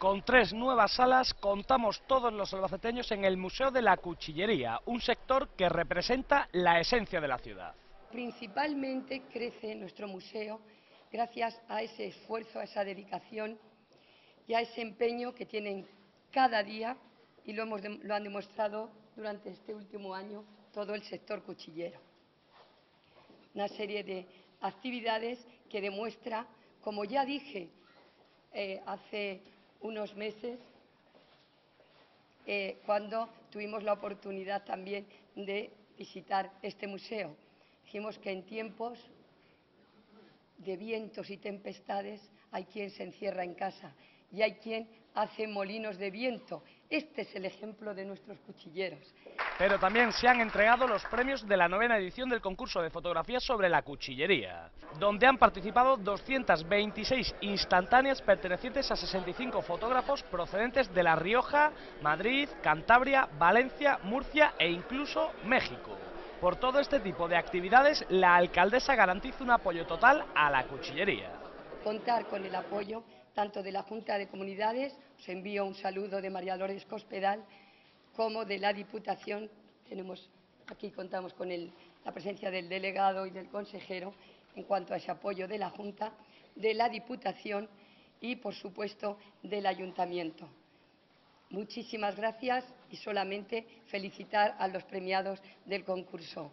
Con tres nuevas salas contamos todos los albaceteños en el Museo de la Cuchillería, un sector que representa la esencia de la ciudad. Principalmente crece nuestro museo gracias a ese esfuerzo, a esa dedicación y a ese empeño que tienen cada día y lo, hemos, lo han demostrado durante este último año todo el sector cuchillero. Una serie de actividades que demuestra, como ya dije eh, hace unos meses eh, cuando tuvimos la oportunidad también de visitar este museo. Dijimos que en tiempos de vientos y tempestades hay quien se encierra en casa y hay quien hace molinos de viento. Este es el ejemplo de nuestros cuchilleros. Pero también se han entregado los premios de la novena edición del concurso de fotografía sobre la cuchillería, donde han participado 226 instantáneas pertenecientes a 65 fotógrafos procedentes de La Rioja, Madrid, Cantabria, Valencia, Murcia e incluso México. Por todo este tipo de actividades, la alcaldesa garantiza un apoyo total a la cuchillería. Contar con el apoyo tanto de la Junta de Comunidades, os envío un saludo de María Dolores Cospedal, como de la Diputación. Tenemos, aquí contamos con la presencia del delegado y del consejero en cuanto a ese apoyo de la Junta, de la Diputación y, por supuesto, del Ayuntamiento. Muchísimas gracias y solamente felicitar a los premiados del concurso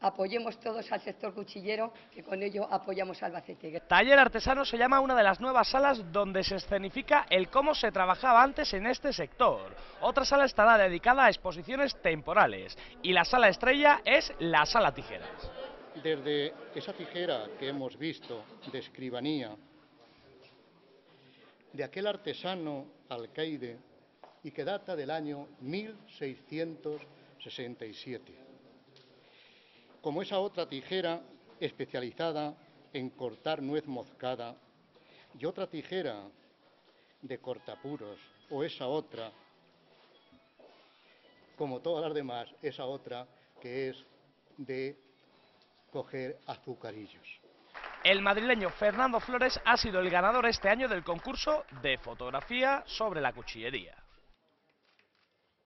apoyemos todos al sector cuchillero, que con ello apoyamos al Albacete. Taller Artesano se llama una de las nuevas salas donde se escenifica el cómo se trabajaba antes en este sector. Otra sala estará dedicada a exposiciones temporales y la sala estrella es la sala tijeras. Desde esa tijera que hemos visto de escribanía, de aquel artesano alcaide y que data del año 1667 como esa otra tijera especializada en cortar nuez moscada y otra tijera de cortapuros o esa otra, como todas las demás, esa otra que es de coger azucarillos. El madrileño Fernando Flores ha sido el ganador este año del concurso de fotografía sobre la cuchillería.